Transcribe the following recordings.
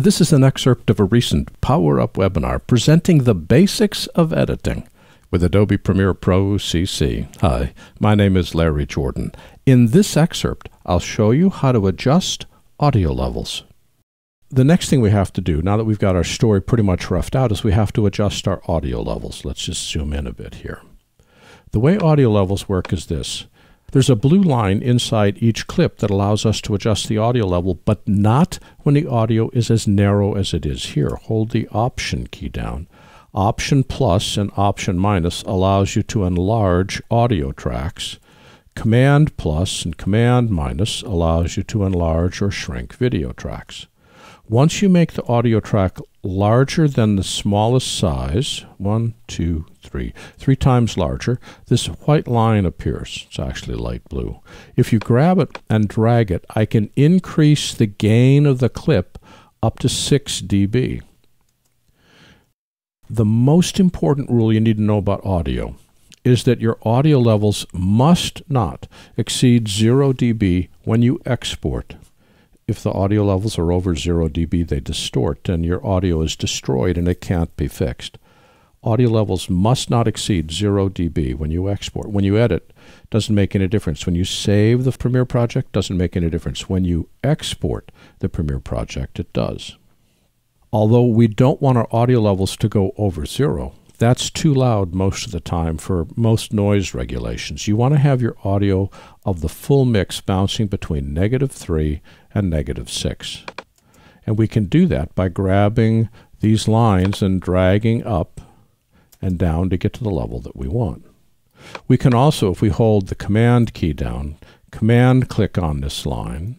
This is an excerpt of a recent Power Up webinar presenting the basics of editing with Adobe Premiere Pro CC. Hi, my name is Larry Jordan. In this excerpt, I'll show you how to adjust audio levels. The next thing we have to do, now that we've got our story pretty much roughed out, is we have to adjust our audio levels. Let's just zoom in a bit here. The way audio levels work is this. There's a blue line inside each clip that allows us to adjust the audio level, but not when the audio is as narrow as it is here. Hold the Option key down. Option plus and Option minus allows you to enlarge audio tracks. Command plus and Command minus allows you to enlarge or shrink video tracks. Once you make the audio track larger than the smallest size, one, two, three, three times larger, this white line appears. It's actually light blue. If you grab it and drag it, I can increase the gain of the clip up to 6 dB. The most important rule you need to know about audio is that your audio levels must not exceed 0 dB when you export if the audio levels are over 0 dB, they distort and your audio is destroyed and it can't be fixed. Audio levels must not exceed 0 dB when you export. When you edit, doesn't make any difference. When you save the Premiere project, doesn't make any difference. When you export the Premiere project, it does. Although we don't want our audio levels to go over zero, that's too loud most of the time for most noise regulations. You want to have your audio of the full mix bouncing between negative 3 and negative 6. And we can do that by grabbing these lines and dragging up and down to get to the level that we want. We can also, if we hold the Command key down, Command click on this line,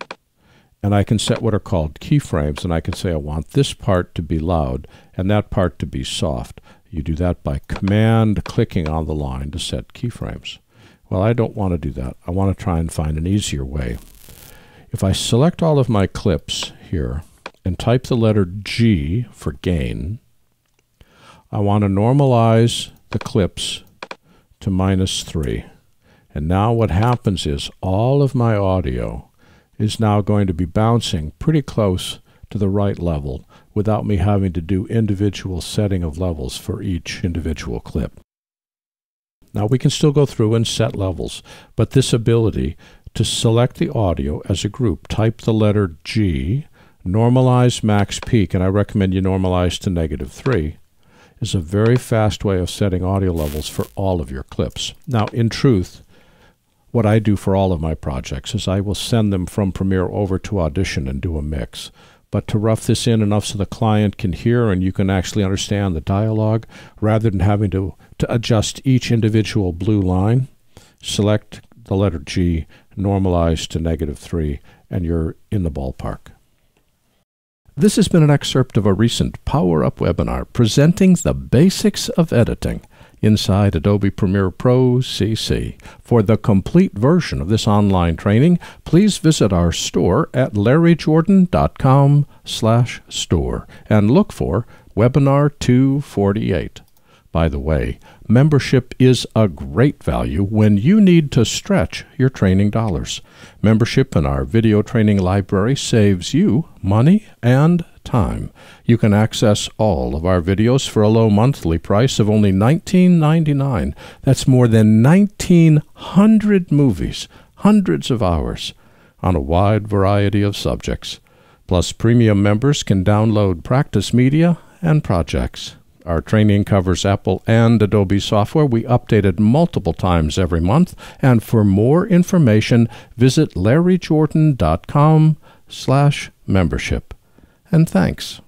and I can set what are called keyframes, and I can say I want this part to be loud and that part to be soft. You do that by command clicking on the line to set keyframes. Well, I don't want to do that. I want to try and find an easier way. If I select all of my clips here and type the letter G for gain, I want to normalize the clips to minus 3. And now what happens is all of my audio is now going to be bouncing pretty close to the right level without me having to do individual setting of levels for each individual clip. Now we can still go through and set levels, but this ability to select the audio as a group, type the letter G, normalize max peak, and I recommend you normalize to negative 3, is a very fast way of setting audio levels for all of your clips. Now, in truth, what I do for all of my projects is I will send them from Premiere over to Audition and do a mix but to rough this in enough so the client can hear and you can actually understand the dialogue rather than having to, to adjust each individual blue line, select the letter G, normalize to negative 3, and you're in the ballpark. This has been an excerpt of a recent Power Up webinar presenting the basics of editing inside Adobe Premiere Pro CC. For the complete version of this online training, please visit our store at larryjordan.com slash store and look for Webinar 248. By the way, membership is a great value when you need to stretch your training dollars. Membership in our video training library saves you money and time. You can access all of our videos for a low monthly price of only $19.99. That's more than 1,900 movies, hundreds of hours, on a wide variety of subjects. Plus, premium members can download practice media and projects. Our training covers Apple and Adobe software. We update it multiple times every month. And for more information, visit larryjordan.com slash membership and thanks.